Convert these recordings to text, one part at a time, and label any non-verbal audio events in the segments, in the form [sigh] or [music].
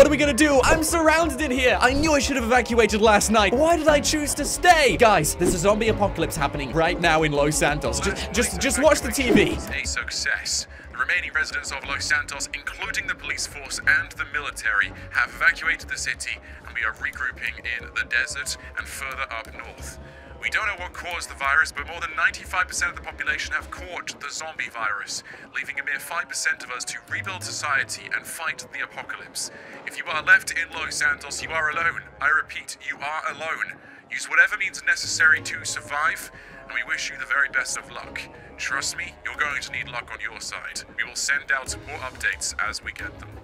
What are we gonna do? I'm surrounded in here. I knew I should have evacuated last night. Why did I choose to stay? Guys, there's a zombie apocalypse happening right now in Los Santos. Just, just, just watch the TV. A success. The remaining residents of Los Santos, including the police force and the military, have evacuated the city, and we are regrouping in the desert and further up north. We don't know what caused the virus, but more than 95% of the population have caught the zombie virus, leaving a mere 5% of us to rebuild society and fight the apocalypse. If you are left in Los Santos, you are alone. I repeat, you are alone. Use whatever means necessary to survive, and we wish you the very best of luck. Trust me, you're going to need luck on your side. We will send out more updates as we get them.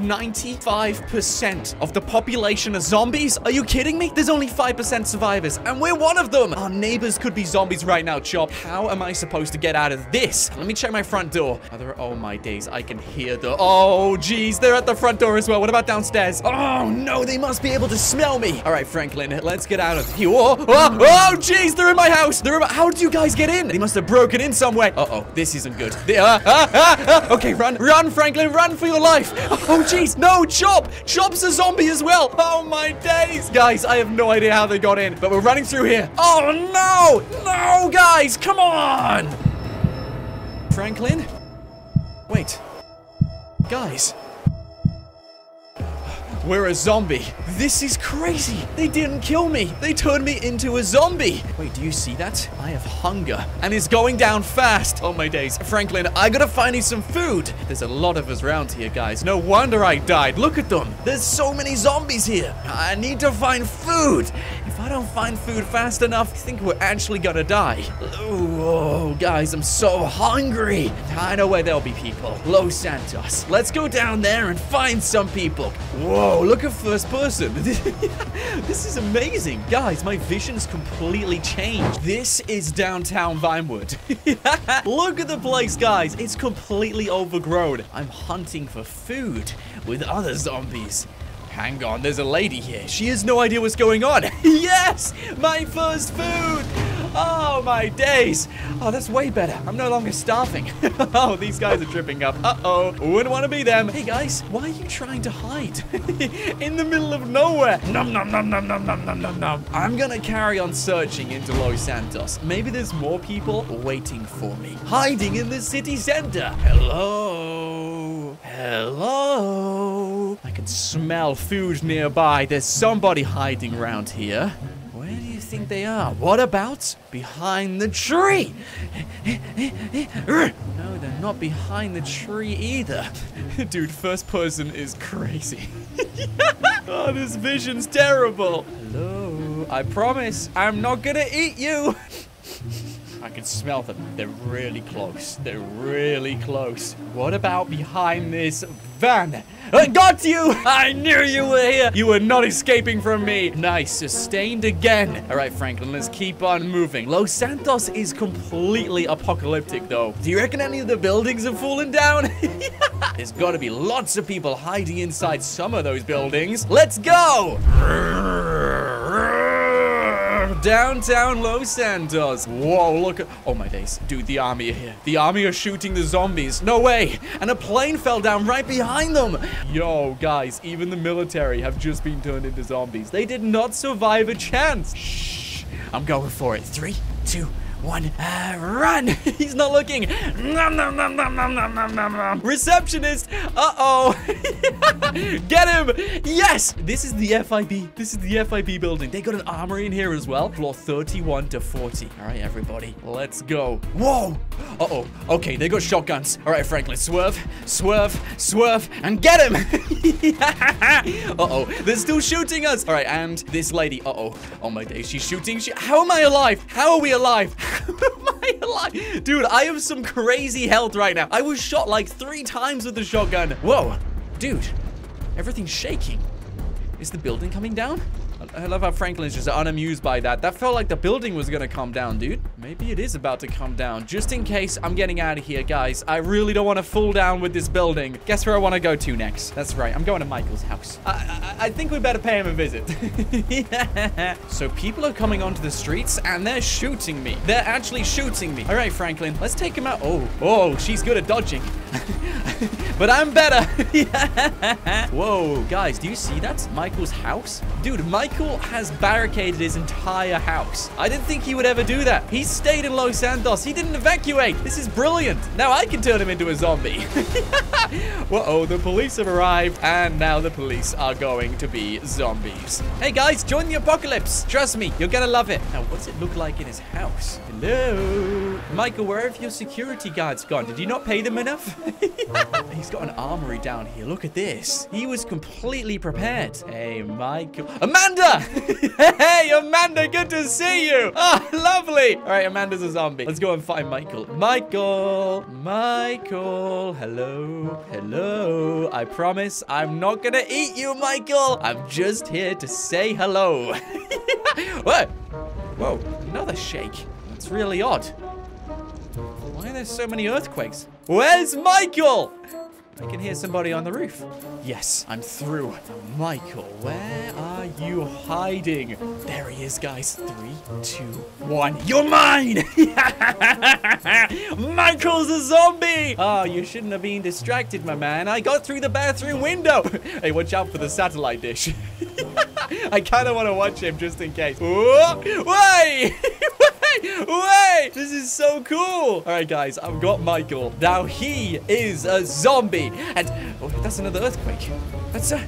95% of the population are zombies? Are you kidding me? There's only 5% survivors, and we're one of them. Our neighbors could be zombies right now, Chop. How am I supposed to get out of this? Let me check my front door. There, oh my days, I can hear the, oh geez, they're at the front door as well. What about downstairs? Oh no, they must be able to smell me. All right, Franklin, let's get out of here. Oh, oh, oh geez, they're in my house. They're in my, how did you guys get in? They must have broken in some way. Uh-oh, this isn't good. They, uh, ah, ah, ah. Okay, run, run, Franklin, run for your life. [laughs] Oh, jeez. No, Chop. Chop's a zombie as well. Oh, my days. Guys, I have no idea how they got in, but we're running through here. Oh, no. No, guys. Come on. Franklin? Wait. Guys. We're a zombie. This is crazy. They didn't kill me. They turned me into a zombie. Wait, do you see that? I have hunger and it's going down fast. Oh my days. Franklin, I gotta find you some food. There's a lot of us around here, guys. No wonder I died. Look at them. There's so many zombies here. I need to find food. I don't find food fast enough, I think we're actually gonna die. Oh, guys, I'm so hungry. I know where there'll be people. Los Santos. Let's go down there and find some people. Whoa, look at first person. [laughs] this is amazing. Guys, my vision's completely changed. This is downtown Vinewood. [laughs] look at the place, guys. It's completely overgrown. I'm hunting for food with other zombies. Hang on, there's a lady here. She has no idea what's going on. [laughs] yes! My first food! Oh, my days. Oh, that's way better. I'm no longer starving. [laughs] oh, these guys are tripping up. Uh-oh. Wouldn't want to be them. Hey, guys, why are you trying to hide? [laughs] In the middle of nowhere. Nom, nom, nom, nom, nom, nom, nom, nom, nom. I'm gonna carry on searching into Los Santos. Maybe there's more people waiting for me. Hiding in the city center. Hello? Hello? I can smell food nearby. There's somebody hiding around here. Where do you think they are? What about behind the tree? No, they're not behind the tree either. [laughs] Dude, first person is crazy. [laughs] oh, this vision's terrible. Hello. I promise I'm not gonna eat you. [laughs] I can smell them. They're really close. They're really close. What about behind this van? I got you! [laughs] I knew you were here! You were not escaping from me! Nice, sustained again. All right, Franklin, let's keep on moving. Los Santos is completely apocalyptic, though. Do you reckon any of the buildings have fallen down? [laughs] There's gotta be lots of people hiding inside some of those buildings. Let's go! [laughs] downtown Los Santos. Whoa, look at... Oh, my days. Dude, the army are here. The army are shooting the zombies. No way. And a plane fell down right behind them. Yo, guys, even the military have just been turned into zombies. They did not survive a chance. Shh. I'm going for it. Three, two, one, uh, run! [laughs] He's not looking. Nom, nom, nom, nom, nom, nom, nom, nom, nom. Receptionist! Uh-oh! [laughs] Get him! Yes! This is the FIB. This is the FIB building. They got an armory in here as well. Floor 31 to 40. All right, everybody. Let's go. Whoa! Uh-oh. Okay, they got shotguns. All right, Franklin. Swerve, swerve, swerve, and get him! [laughs] Uh-oh. They're still shooting us. All right, and this lady. Uh-oh. Oh, my days. She's shooting. She How am I alive? How are we alive? [laughs] Dude, I have some crazy health right now. I was shot like three times with the shotgun. Whoa. Dude, everything's shaking. Is the building coming down? I love how Franklin's just unamused by that. That felt like the building was gonna come down, dude. Maybe it is about to come down. Just in case I'm getting out of here, guys. I really don't want to fall down with this building. Guess where I want to go to next? That's right. I'm going to Michael's house. I, I, I think we better pay him a visit. yeah. [laughs] So people are coming onto the streets and they're shooting me. They're actually shooting me. All right, Franklin. Let's take him out. Oh, oh, she's good at dodging. [laughs] but I'm better. [laughs] Whoa, guys, do you see that? Michael's house? Dude, Michael has barricaded his entire house. I didn't think he would ever do that. He stayed in Los Santos. He didn't evacuate. This is brilliant. Now I can turn him into a zombie. [laughs] Uh-oh, the police have arrived, and now the police are going to be zombies. Hey, guys, join the apocalypse. Trust me, you're gonna love it. Now, what's it look like in his house? Hello? Michael, where have your security guards gone? Did you not pay them enough? [laughs] He's got an armory down here. Look at this. He was completely prepared. Hey, Michael. Amanda! [laughs] hey, Amanda, good to see you. Oh, lovely. All right, Amanda's a zombie. Let's go and find Michael. Michael. Michael. Hello. Hello. I promise I'm not gonna eat you, Michael. I'm just here to say hello. [laughs] what? Whoa, another shake. That's really odd. Why are there so many earthquakes? Where's Michael? I can hear somebody on the roof. Yes, I'm through. Michael, where are you hiding? There he is, guys. Three, two, one. You're mine! [laughs] Michael's a zombie! Oh, you shouldn't have been distracted, my man. I got through the bathroom window. [laughs] hey, watch out for the satellite dish. [laughs] I kind of want to watch him just in case. Whoa! Wait! Wait! This is so cool! Alright, guys, I've got Michael. Now, he is a zombie. And, oh, that's another earthquake. That's a...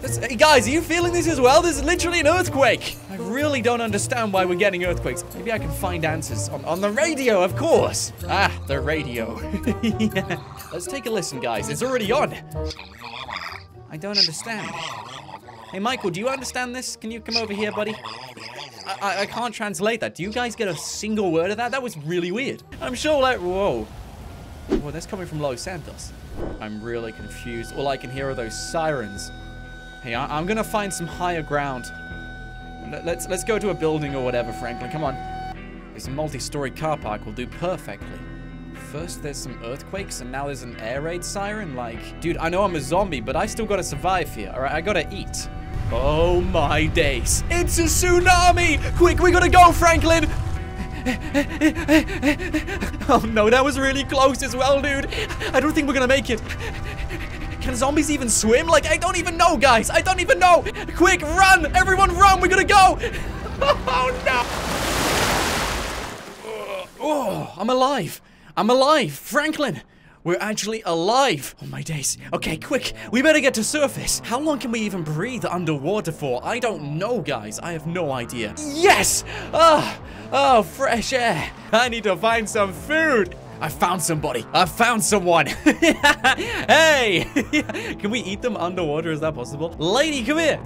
That's, hey, guys, are you feeling this as well? This is literally an earthquake. I really don't understand why we're getting earthquakes. Maybe I can find answers on, on the radio, of course. Ah, the radio. [laughs] yeah. Let's take a listen, guys. It's already on. I don't understand. Hey, Michael, do you understand this? Can you come over here, buddy? I, I, can't translate that. Do you guys get a single word of that? That was really weird. I'm sure like, whoa. Whoa, that's coming from Los Santos. I'm really confused. All I can hear are those sirens. Hey, I, am gonna find some higher ground. Let, let's let's go to a building or whatever, Franklin. Come on. This multi-story car park will do perfectly. First, there's some earthquakes, and now there's an air raid siren. Like, dude, I know I'm a zombie, but I still gotta survive here. All right, I gotta eat. Oh my days. It's a tsunami! Quick, we gotta go, Franklin! oh no, that was really close as well, dude. I don't think we're gonna make it. Can zombies even swim? Like, I don't even know, guys. I don't even know. Quick, run! Everyone run! We're gonna go! [laughs] oh no! Oh, I'm alive. I'm alive. Franklin! We're actually alive. Oh my days. Okay, quick. We better get to surface. How long can we even breathe underwater for? I don't know, guys. I have no idea. Yes! Ah! Oh, oh, fresh air. I need to find some food. I found somebody. I found someone. [laughs] hey! [laughs] Can we eat them underwater? Is that possible? Lady, come here.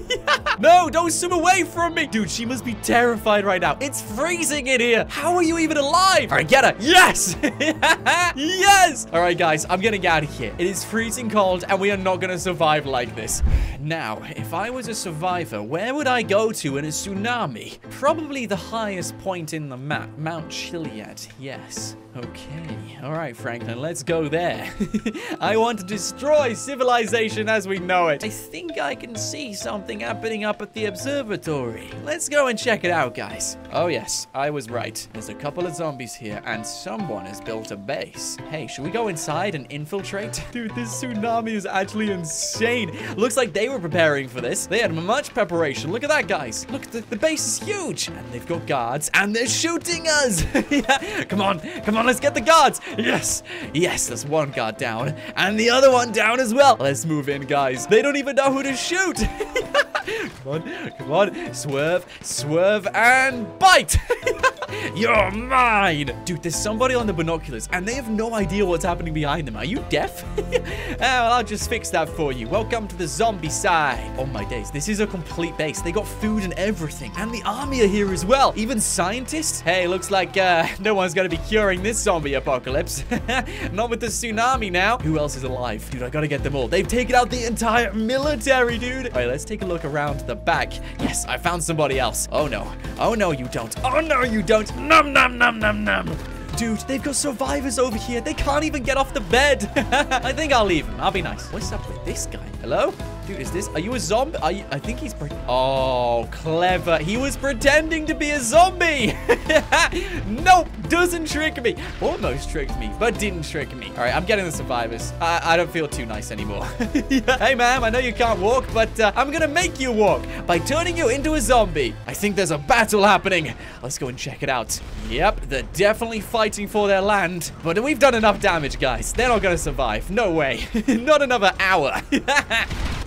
[laughs] no, don't swim away from me. Dude, she must be terrified right now. It's freezing in here. How are you even alive? All right, get her. Yes! yes! All right, guys, I'm getting out of here. It is freezing cold, and we are not going to survive like this. Now, if I was a survivor, where would I go to in a tsunami? Probably the highest point in the map, Mount Chiliad. Yes. Okay. All right, Franklin, let's go there. [laughs] I want to destroy civilization as we know it. I think I can see something happening up at the observatory. Let's go and check it out, guys. Oh, yes, I was right. There's a couple of zombies here, and someone has built a base. Hey, should we go inside and infiltrate? [laughs] Dude, this tsunami is actually insane. Looks like they were preparing for this. They had much preparation. Look at that, guys. Look, the, the base is huge. And they've got guards, and they're shooting us. [laughs] yeah. Come on, come on, let's get the guards. Yes, yes, there's one guard down, and the other one down as well. Let's move in, guys. They don't even know who to shoot. [laughs] come on, come on. Swerve, swerve, and bite. [laughs] You're mine! Dude, there's somebody on the binoculars, and they have no idea what's happening behind them. Are you deaf? oh, [laughs] well, I'll just fix that for you. Welcome to the zombie side. Oh my days, this is a complete base. They got food and everything, and the army are here as well. Even scientists. Hey, looks like uh, [laughs] no one's gonna be curing this zombie apocalypse. [laughs] Not with the tsunami now. Who else is alive? Dude, I gotta get them all. They've taken out the entire military, dude. All right, let's take a look around the back. Yes, I found somebody else. Oh no. Oh no, you don't. Oh no, you don't. Num num num num num. Dude, they've got survivors over here. They can't even get off the bed. [laughs] I think I'll leave him. I'll be nice. What's up with this guy? Hello? Dude, is this... Are you a zombie? You, I think he's... Oh, clever. He was pretending to be a zombie. [laughs] nope. Doesn't trick me. Almost tricked me, but didn't trick me. All right, I'm getting the survivors. I, I don't feel too nice anymore. [laughs] hey, ma'am, I know you can't walk, but uh, I'm going to make you walk by turning you into a zombie. I think there's a battle happening. Let's go and check it out. Yep, they're definitely fighting for their land. But we've done enough damage, guys. They're not going to survive. No way. [laughs] not another hour.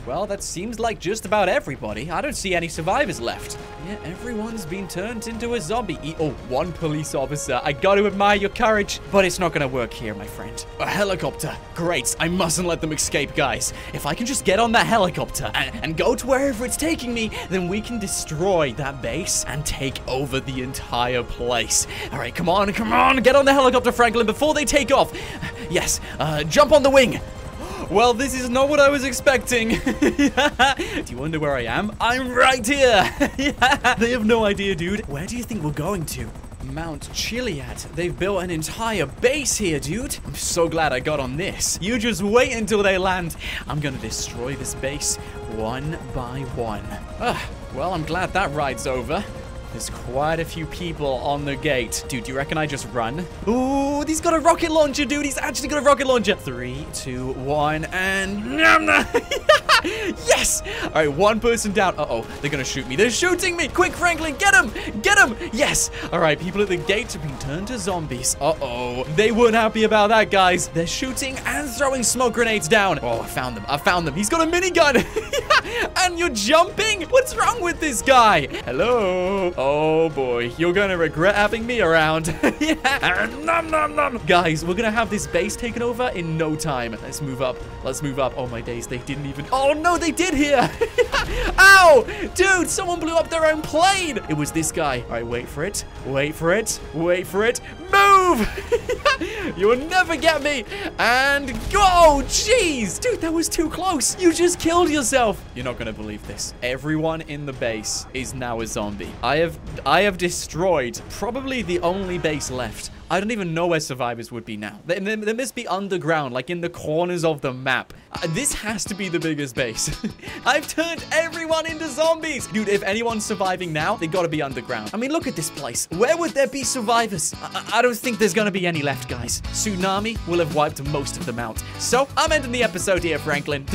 Well, that seems like just about everybody. I don't see any survivors left. Yeah, everyone's been turned into a zombie. E oh, one police officer. I got to admire your courage, but it's not going to work here, my friend. A helicopter. Great. I mustn't let them escape, guys. If I can just get on that helicopter and, and go to wherever it's taking me, then we can destroy that base and take over the entire place. All right, come on, come on. Get on the helicopter, Franklin, before they take off. Yes, uh, jump on the wing. Well, this is not what I was expecting. [laughs] do you wonder where I am? I'm right here. [laughs] they have no idea, dude. Where do you think we're going to? Mount Chiliad. They've built an entire base here, dude. I'm so glad I got on this. You just wait until they land. I'm gonna destroy this base one by one. Ugh, well, I'm glad that ride's over. There's quite a few people on the gate. Dude, do you reckon I just run? Ooh, he's got a rocket launcher, dude. He's actually got a rocket launcher. Three, two, one, and... [laughs] [laughs] yes! All right, one person down. Uh-oh, they're gonna shoot me. They're shooting me! Quick, Franklin, get him! Get him! Yes! All right, people at the gate have been turned to zombies. Uh-oh. They weren't happy about that, guys. They're shooting and throwing smoke grenades down. Oh, I found them. I found them. He's got a minigun. [laughs] and you're jumping? What's wrong with this guy? Hello? Oh boy, you're gonna regret having me around. [laughs] yeah. Nom, nom, nom. Guys, we're gonna have this base taken over in no time. Let's move up. Let's move up. Oh my days, they didn't even. Oh Oh, no, they did here. [laughs] Ow! Dude, someone blew up their own plane. It was this guy. All right, wait for it. Wait for it. Wait for it. Move! [laughs] you will never get me. And go! Oh, jeez! Dude, that was too close. You just killed yourself. You're not gonna believe this. Everyone in the base is now a zombie. I have I have destroyed probably the only base left. I don't even know where survivors would be now. They, they, must be underground, like in the corners of the map. Uh, this has to be the biggest base. [laughs] I've turned everyone into zombies. Dude, if anyone's surviving now, they gotta be underground. I mean, look at this place. Where would there be survivors? I, I don't think there's gonna be any left, guys. Tsunami will have wiped most of them out. So, I'm ending the episode here, Franklin.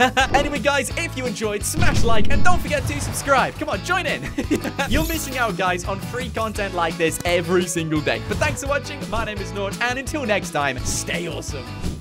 [laughs] anyway, guys, if you enjoyed, smash like, and don't forget to subscribe. Come on, join in. [laughs] You're missing out, guys, on free content like this every single day. But thanks for watching watching. My name is Nought, and until next time, stay awesome.